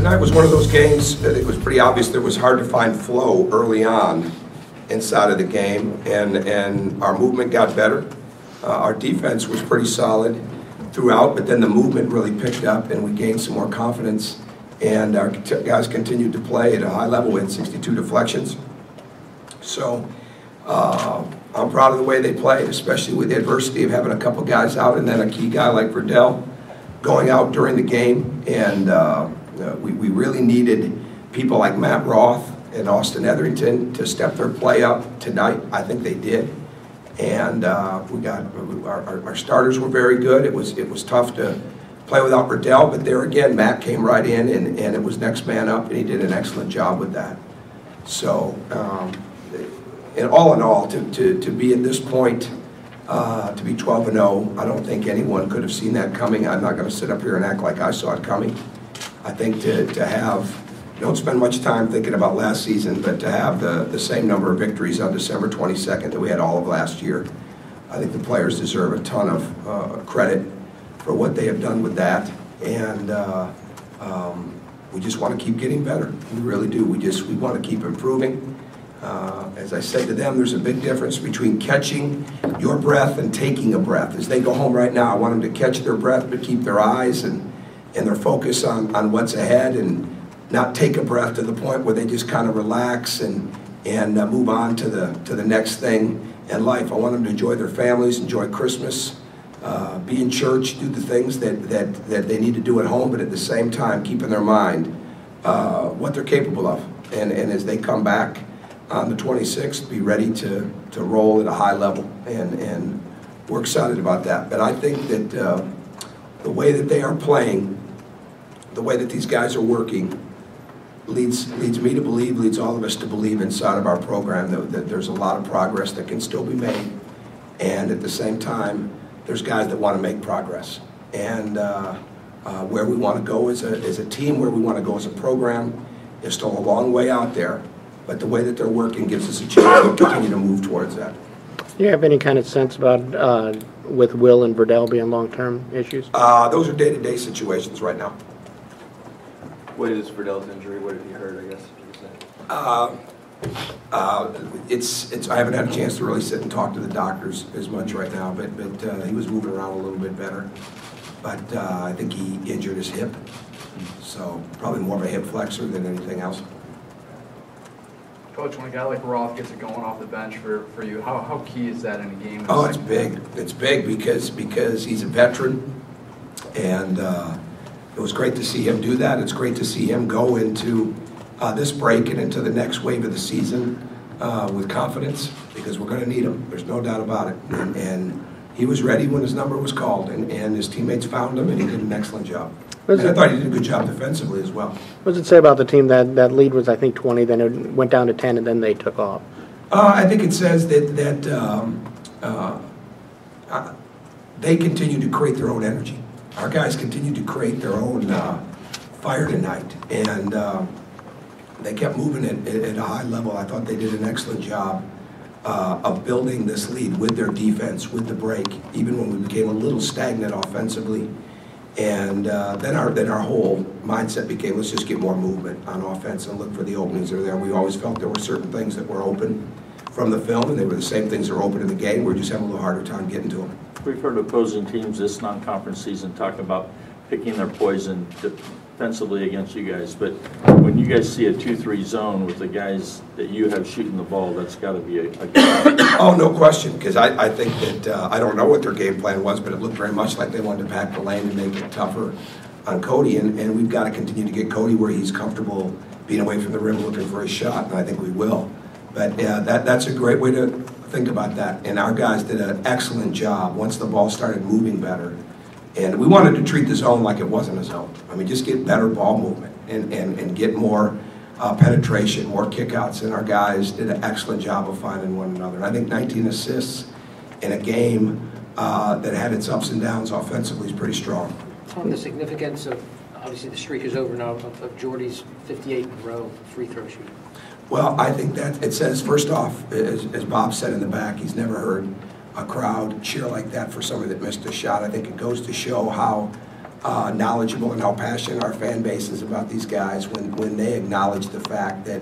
tonight was one of those games that it was pretty obvious that it was hard to find flow early on inside of the game, and, and our movement got better. Uh, Our defense was pretty solid throughout, but then the movement really picked up, and we gained some more confidence. And our guys continued to play at a high level, had 62 deflections. So uh, I'm proud of the way they played, especially with the adversity of having a couple guys out, and then a key guy like Verdell going out during the game. And uh, uh, we we really needed people like Matt Roth and Austin Etherington to step their play up tonight. I think they did. And uh, we got, our, our- starters were very good. It was, it was tough to play without Verdell, but there again, Matt came right in and, and it was next man up, and he did an excellent job with that. So, um, and all in all, to, to, to be at this point, uh, to be 12 and 0, I don't think anyone could have seen that coming. I'm not going to sit up here and act like I saw it coming. I think to, to have, don't spend much time thinking about last season, but to have the, the same number of victories on December 22nd that we had all of last year, I think the players deserve a ton of uh, credit for what they have done with that. And uh, um, we just want to keep getting better. We really do. We just, we want to keep improving. Uh, As I said to them, there's a big difference between catching your breath and taking a breath. As they go home right now, I want them to catch their breath, but keep their eyes and, and their focus on, on what's ahead and not take a breath to the point where they just kind of relax and, and uh, move on to the, to the next thing in life. I want them to enjoy their families, enjoy Christmas, uh, be in church, do the things that, that, that they need to do at home, but at the same time, keep in their mind uh, what they're capable of. And, and as they come back on the 26th, be ready to, to roll at a high level. And, and we're excited about that. But I think that uh, the way that they are playing, the way that these guys are working, leads, leads me to believe, leads all of us to believe inside of our program that, that there's a lot of progress that can still be made. And at the same time, there's guys that want to make progress. And uh, uh, where we want to go as a, as a team, where we want to go as a program, is still a long way out there. But the way that they're working gives us a chance to continue to move towards that. Do you have any kind of sense about, uh, with Will and Verdell being long-term issues? Uh, Those are day-to-day situations right now. What is Verdell's injury? What did he hurt, I guess you could say? Uh, uh, It's, it's, I haven't had a chance to really sit and talk to the doctors as much right now, but, but uh, he was moving around a little bit better. But uh, I think he injured his hip, so probably more of a hip flexor than anything else. Coach, when a guy like Roth gets it going off the bench for, for you, how, how key is that in a game? Oh, it's big. It's big because, because he's a veteran. And uh, it was great to see him do that. It's great to see him go into uh, this break and into the next wave of the season uh, with confidence because we're going to need him. There's no doubt about it. And, and he was ready when his number was called and, and his teammates found him and he did an excellent job. And I thought he did a good job defensively as well. What does it say about the team that, that lead was, I think, 20, then it went down to 10, and then they took off? Uh, I think it says that, that um, uh, uh, they continue to create their own energy. Our guys continue to create their own uh, fire tonight, and um, they kept moving it at at a high level. I thought they did an excellent job uh, of building this lead with their defense, with the break, even when we became a little stagnant offensively. And uh, then our, then our whole mindset became, let's just get more movement on offense and look for the openings that are there. We always felt there were certain things that were open from the film, and they were the same things that were open in the game. We're just having a little harder time getting to them. We've heard opposing teams this non-conference season talk about picking their poison defensively against you guys, but when you guys see a two-three zone with the guys that you have shooting the ball, that's got to be a, a Oh, no question, because I, I think that, uh, I don't know what their game plan was, but it looked very much like they wanted to pack the lane and make it tougher on Cody, and, and we've got to continue to get Cody where he's comfortable being away from the rim looking for a shot, and I think we will. But, yeah, that, that's a great way to think about that, and our guys did an excellent job once the ball started moving better. And we wanted to treat the zone like it wasn't a zone. I mean, just get better ball movement and, and, and get more uh, penetration, more kickouts, and our guys did an excellent job of finding one another. And I think 19 assists in a game uh, that had its ups and downs offensively is pretty strong. On the significance of, obviously, the streak is over now, of of Jordy's 58 in a row free throw shooting. Well, I think that it says, first off, as, as Bob said in the back, he's never heard a crowd cheer like that for somebody that missed a shot. I think it goes to show how uh, knowledgeable and how passionate our fan base is about these guys when, when they acknowledge the fact that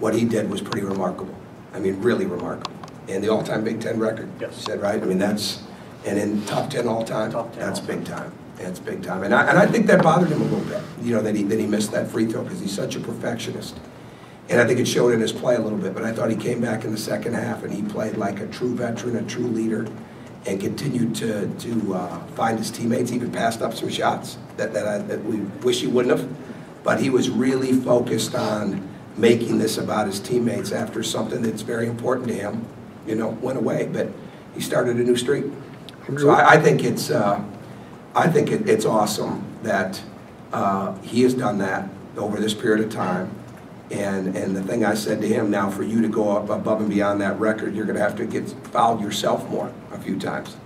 what he did was pretty remarkable. I mean, really remarkable. And the all-time Big Ten record, you said, right? I mean, that's, and in top 10 all-time, Top 10 that's all-time. big time. That's big time. And I, and I think that bothered him a little bit, you know, that he, that he missed that free throw because he's such a perfectionist. And I think it showed in his play a little bit, but I thought he came back in the second half and he played like a true veteran, a true leader, and continued to, to uh, find his teammates, even passed up some shots that, that, I, that we wish he wouldn't have. But he was really focused on making this about his teammates after something that's very important to him, you know, went away. But he started a new streak. So I, I think it's, uh, I think it, it's awesome that uh, he has done that over this period of time. And, and the thing I said to him, now for you to go up above and beyond that record, you're going to have to get fouled yourself more a few times.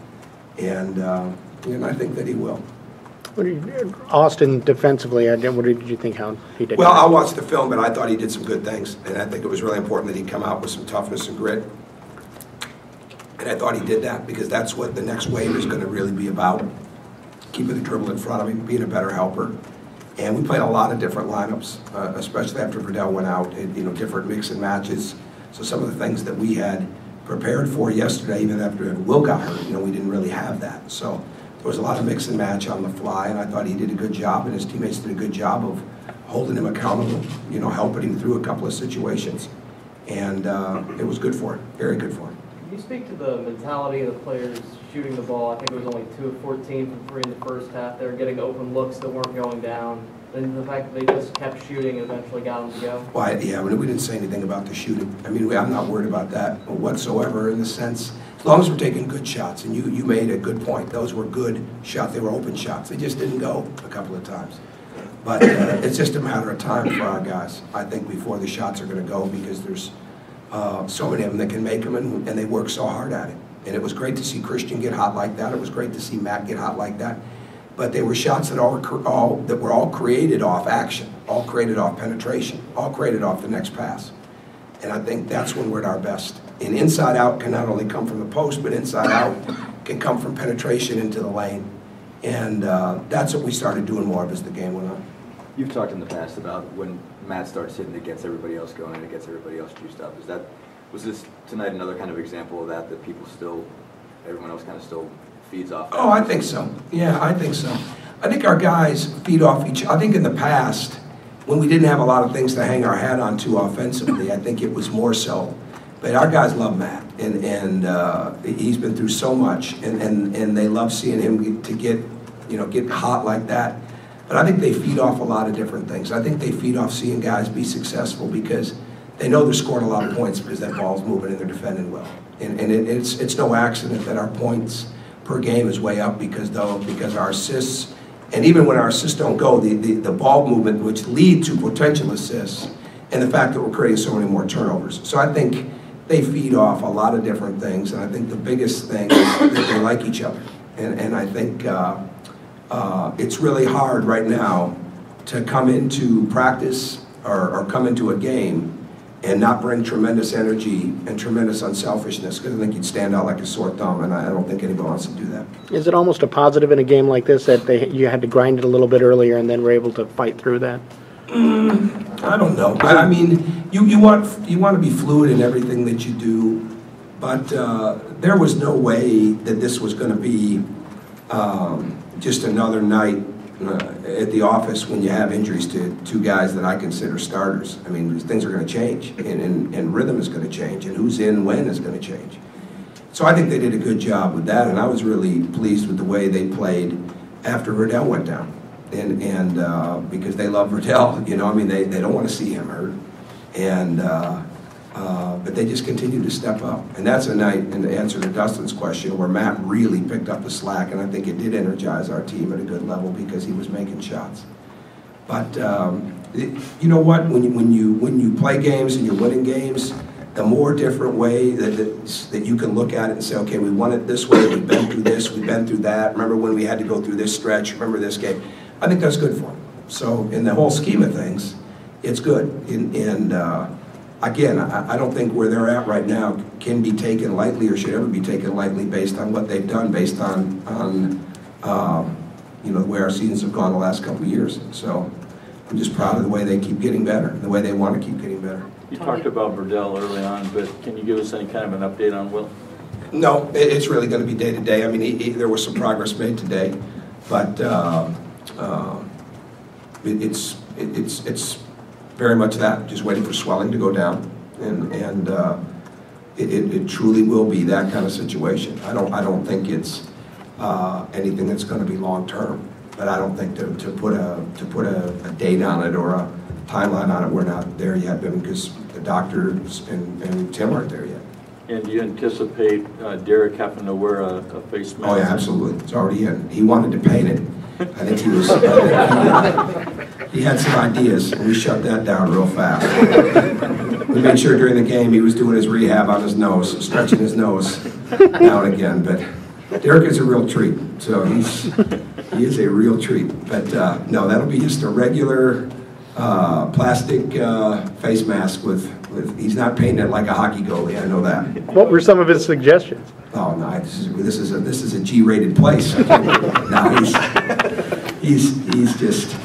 And, uh, and I think that he will. What you- Austin defensively, I didn't- what did you think how he did? Well, I watched the film, but I thought he did some good things. And I think it was really important that he come out with some toughness and grit. And I thought he did that because that's what the next wave is going to really be about. Keeping the dribble in front of him, being a better helper. And we played a lot of different lineups, uh, especially after Verdell went out, and, you know, different mix and matches. So some of the things that we had prepared for yesterday, even after Will got hurt, you know, we didn't really have that. So there was a lot of mix and match on the fly, and I thought he did a good job, and his teammates did a good job of holding him accountable, you know, helping him through a couple of situations. And uh, it was good for him, very good for him. Can you speak to the mentality of the players shooting the ball? I think it was only two of 14 from three in the first half. They were getting open looks that weren't going down. And the fact that they just kept shooting and eventually got them to go. Well, I- yeah, we didn't say anything about the shooting. I mean, we- I'm not worried about that whatsoever in the sense, as long as we're taking good shots, and you, you made a good point. Those were good shots, they were open shots. They just didn't go a couple of times. But uh, it's just a matter of time for our guys, I think, before the shots are gonna go because there's uh, so many of them that can make them and, and they work so hard at it. And it was great to see Christian get hot like that. It was great to see Matt get hot like that. But they were shots that all, all that were all created off action, all created off penetration, all created off the next pass. And I think that's when we're at our best. And inside out can not only come from the post, but inside out can come from penetration into the lane. And uh, that's what we started doing more of as the game went on. You've talked in the past about when Matt starts hitting, it gets everybody else going and it gets everybody else juiced up. Is that, was this tonight another kind of example of that, that people still, everyone else kind of still feeds off? that? Oh, I think so. Yeah, I think so. I think our guys feed off each, I think in the past, when we didn't have a lot of things to hang our hat on to offensively, I think it was more so. But our guys love Matt, and, and uh, he's been through so much, and, and, and they love seeing him to get, you know, get hot like that. But I think they feed off a lot of different things. I think they feed off seeing guys be successful because they know they're scoring a lot of points because that ball's moving and they're defending well. And, and it, it's, it's no accident that our points per game is way up because though, because our assists, and even when our assists don't go, the, the, the ball movement, which lead to potential assists, and the fact that we're creating so many more turnovers. So I think they feed off a lot of different things, and I think the biggest thing is that they like each other. And, and I think, uh, uh, it's really hard right now to come into practice or, or come into a game and not bring tremendous energy and tremendous unselfishness, because I think you'd stand out like a sore thumb, and I I don't think anybody wants to do that. Is it almost a positive in a game like this that they, you had to grind it a little bit earlier and then were able to fight through that? I don't know. I, I mean, you, you want, you want to be fluid in everything that you do, but uh, there was no way that this was going to be um, just another night uh, at the office when you have injuries to two guys that I consider starters. I mean, things are going to change, and, and, and rhythm is going to change, and who's in when is going to change. So I think they did a good job with that, and I was really pleased with the way they played after Verdell went down. And, and uh, because they love Verdell, you know, I mean, they, they don't want to see him hurt. And, uh, uh, but they just continue to step up. And that's a night, in the answer to Dustin's question, where Matt really picked up the slack, and I think it did energize our team at a good level because he was making shots. But um, it- you know what? When you, when you when you play games and you're winning games, the more different way that that, that you can look at it and say, okay, we won it this way. We've been through this. We've been through that. Remember when we had to go through this stretch? Remember this game? I think that's good for them. So in the whole scheme of things, it's good. And, and uh, again, I, I don't think where they're at right now can be taken lightly or should ever be taken lightly based on what they've done, based on on. Um, you know, the way our seasons have gone the last couple of years. So I'm just proud of the way they keep getting better, the way they want to keep getting better. You talked about Verdell early on, but can you give us any kind of an update on Will? No, it, it's really going to be day to day. I mean, he- he- there was some progress made today, but uh, uh, it- it's, it- it's, it's very much that, just waiting for swelling to go down. And, and uh, it, it it truly will be that kind of situation. I don't, I don't think it's uh, anything that's going to be long-term, but I don't think to, to put a, to put a, a date on it or a timeline on it, we're not there yet, because the doctors and, and Tim aren't there yet. And do you anticipate uh, Derek having to wear a a face mask? Oh, yeah, absolutely. It's already in. He wanted to paint it. I think he was, he had some ideas, and we shut that down real fast. We made sure during the game, he was doing his rehab on his nose, stretching his nose now and again, but Derek is a real treat, so he's, he is a real treat. But, uh, no, that'll be just a regular, uh, plastic, uh, face mask with, with, he's not painting it like a hockey goalie, I know that. What were some of his suggestions? Oh, no, this is, this is a, this is a G-rated place. No, he's, he's, he's just,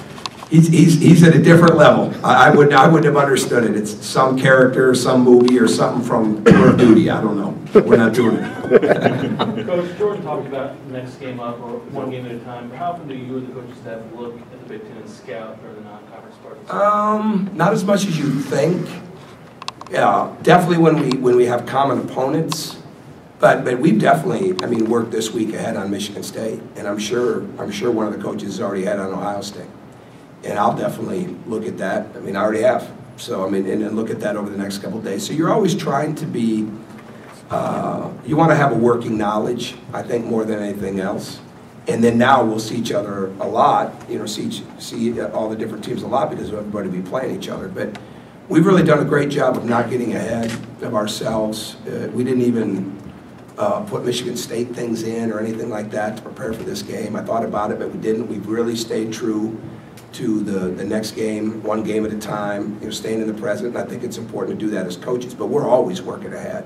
he's, he's, he's at a different level. I, I wouldn't, I wouldn't have understood it. It's some character, some movie, or something from Tour of Duty, I don't know. We're not doing it. Coach, Jordan talked about next game up or one game at a time, how often do you or the coaching staff look at the Big Ten and scout for the non-conference part? of the season? Um, not as much as you think. Yeah, definitely when we, when we have common opponents. But, but we've definitely, I mean, worked this week ahead on Michigan State. And I'm sure, I'm sure one of the coaches has already had on Ohio State. And I'll definitely look at that. I mean, I already have. So, I mean, and then look at that over the next couple days. So you're always trying to be, uh, you want to have a working knowledge, I think, more than anything else. And then now we'll see each other a lot, you know, see, see all the different teams a lot because everybody will be playing each other. But we've really done a great job of not getting ahead of ourselves. Uh, We didn't even uh, put Michigan State things in or anything like that to prepare for this game. I thought about it, but we didn't. We've really stayed true to the, the next game, one game at a time, you know, staying in the present. And I think it's important to do that as coaches, but we're always working ahead.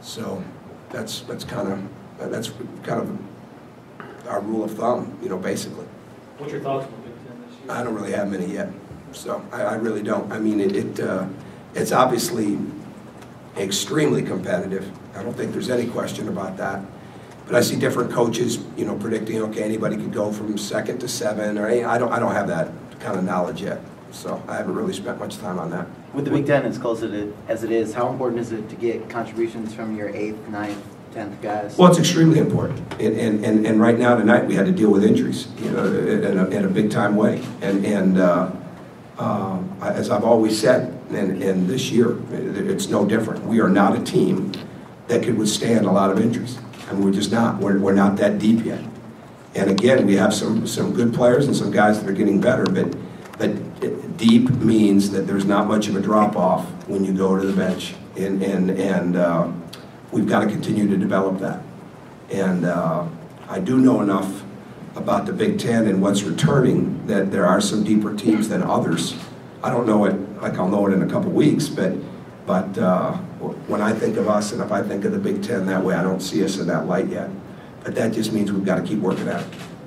So that's, that's kind of, that's kind of our rule of thumb, you know, basically. What's your thoughts on Big Ten this year? I don't really have many yet, so I, I really don't. I mean, it, it, uh, it's obviously extremely competitive. I don't think there's any question about that. But I see different coaches, you know, predicting, okay, anybody could go from second to seven, or I don't, I don't have that kind of knowledge yet. So I haven't really spent much time on that. With the Big Ten as close as it is, how important is it to get contributions from your eighth, ninth, tenth guys? Well, it's extremely important, and, and, and, and right now, tonight, we had to deal with injuries, you know, in a, in a big-time way. And, and, uh, uh, as I've always said, and, and this year, it's no different. We are not a team that could withstand a lot of injuries, and we're just not. We're, we're not that deep yet. And again, we have some, some good players and some guys that are getting better, but, but deep means that there's not much of a drop-off when you go to the bench. And, and, and, uh, we've got to continue to develop that. And uh, I do know enough about the Big Ten and what's returning that there are some deeper teams than others. I don't know it, like I'll know it in a couple weeks, but, but uh, when I think of us and if I think of the Big Ten that way, I don't see us in that light yet. But that just means we've got to keep working at it.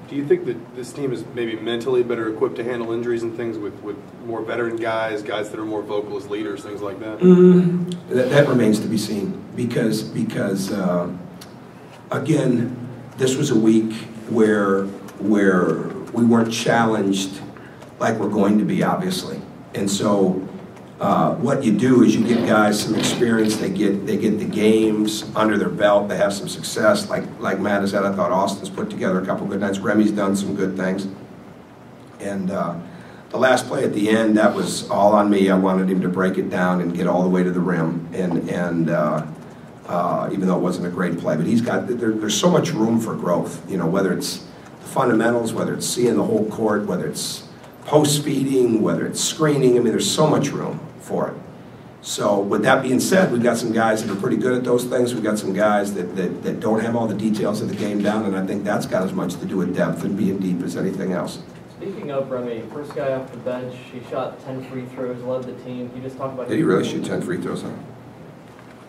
Do you think that this team is maybe mentally better equipped to handle injuries and things with, with more veteran guys, guys that are more vocal as leaders, things like that? That, that remains to be seen, because, because, uh, again, this was a week where, where we weren't challenged like we're going to be, obviously. And so, uh, what you do is you give guys some experience, they get, they get the games under their belt, they have some success, like, like Matt has said, I thought Austin's put together a couple good nights, Remy's done some good things. And uh, the last play at the end, that was all on me. I wanted him to break it down and get all the way to the rim. And, and uh, uh, even though it wasn't a great play, but he's got, there, there's so much room for growth, you know, whether it's the fundamentals, whether it's seeing the whole court, whether it's post feeding, whether it's screening. I mean, there's so much room for it. So with that being said, we've got some guys that are pretty good at those things. We've got some guys that, that, that don't have all the details of the game down, and I think that's got as much to do with depth and being deep as anything else. Speaking of Remy, first guy off the bench, he shot 10 free throws, led the team. You just talk about Did he really shoot 10 free throws, huh?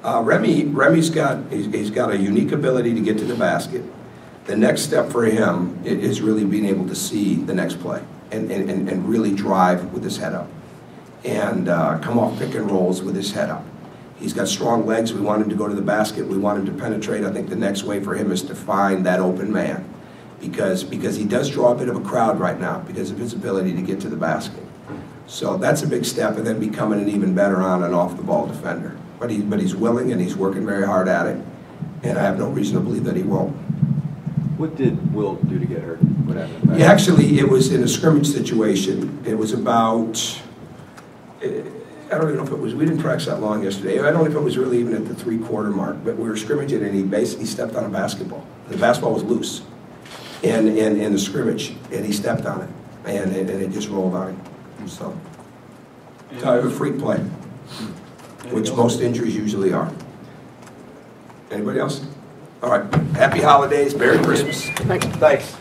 Uh, Remy, Remy's got, he's, he's got a unique ability to get to the basket. The next step for him is really being able to see the next play and, and and really drive with his head up and uh, come off pick and rolls with his head up. He's got strong legs. We want him to go to the basket. We want him to penetrate. I think the next way for him is to find that open man because, because he does draw a bit of a crowd right now because of his ability to get to the basket. So that's a big step, and then becoming an even better on and off the ball defender. But he, but he's willing and he's working very hard at it, and I have no reason to believe that he won't. What did Will do to get hurt? What happened? He actually, it was in a scrimmage situation. It was about, I don't even know if it was, we didn't practice that long yesterday. I don't know if it was really even at the three-quarter mark, but we were scrimmaging and he basically stepped on a basketball. The basketball was loose in, in, in the scrimmage, and he stepped on it, and, it- and it just rolled on him, so. Kind of a freak play, which most injuries usually are. Anybody else? All right, happy holidays, Merry Christmas. Thanks. Thanks.